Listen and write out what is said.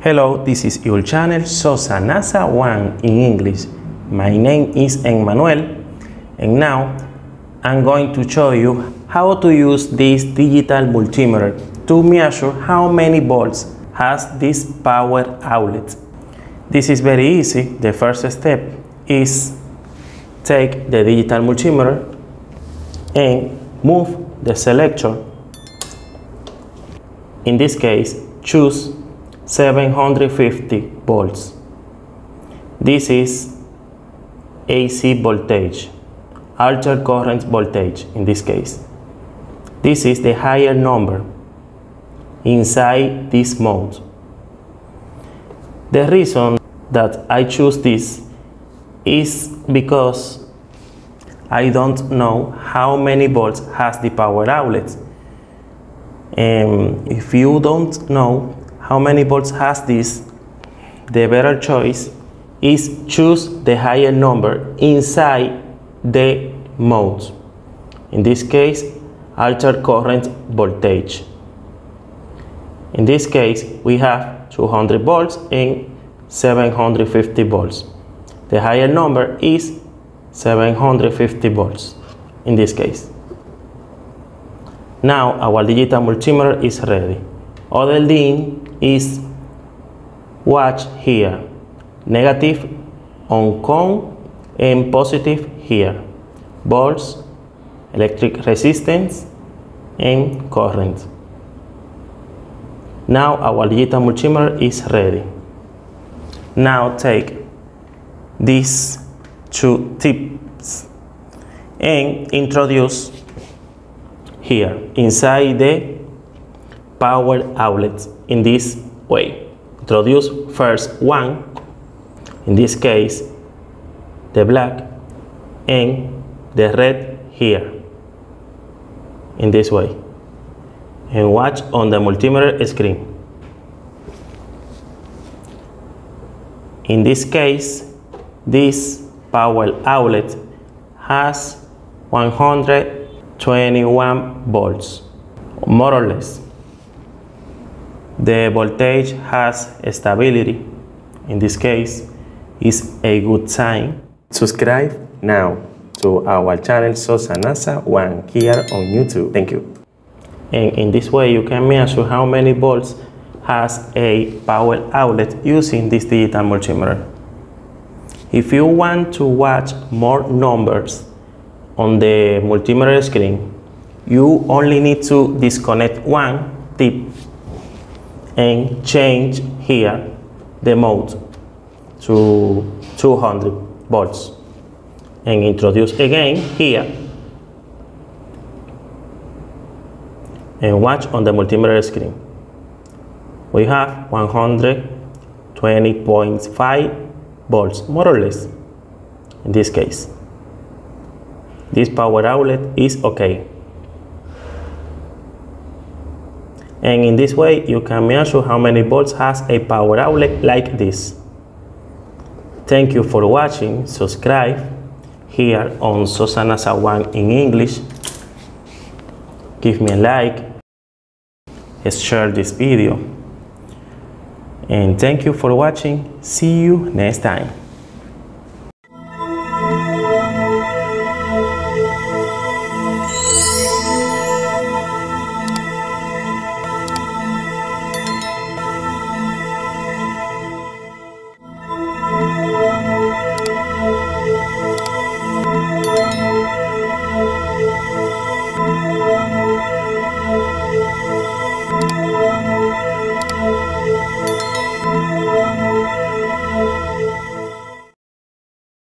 Hello, this is your channel Sosa NASA One in English. My name is Emmanuel and now I'm going to show you how to use this digital multimeter to measure how many volts has this power outlet. This is very easy. The first step is take the digital multimeter and move the selector. In this case, choose 750 volts. This is AC voltage, altered current voltage in this case. This is the higher number inside this mode. The reason that I choose this is because I don't know how many volts has the power outlet. Um, if you don't know how many volts has this, the better choice is choose the higher number inside the mode. In this case, altered current voltage. In this case, we have 200 volts and 750 volts. The higher number is 750 volts in this case. Now our digital multimeter is ready. Other is watch here. Negative on COM and positive here. Volts, electric resistance, and current. Now our digital multimeter is ready. Now take these two tips and introduce here inside the power outlet in this way. Introduce first one, in this case the black and the red here in this way and watch on the multimeter screen. In this case, this power outlet has 121 volts, more or less. The voltage has stability. In this case, is a good sign. Subscribe now to our channel Sosa NASA One here on YouTube. Thank you. And in this way, you can measure how many volts has a power outlet using this digital multimeter. If you want to watch more numbers on the multimeter screen, you only need to disconnect one tip and change here the mode to 200 volts and introduce again here and watch on the multimeter screen. We have 120.5 volts, more or less, in this case. This power outlet is okay. And in this way, you can measure how many volts has a power outlet like this. Thank you for watching. Subscribe here on Sosa NASA One in English. Give me a like. Share this video. And thank you for watching. See you next time.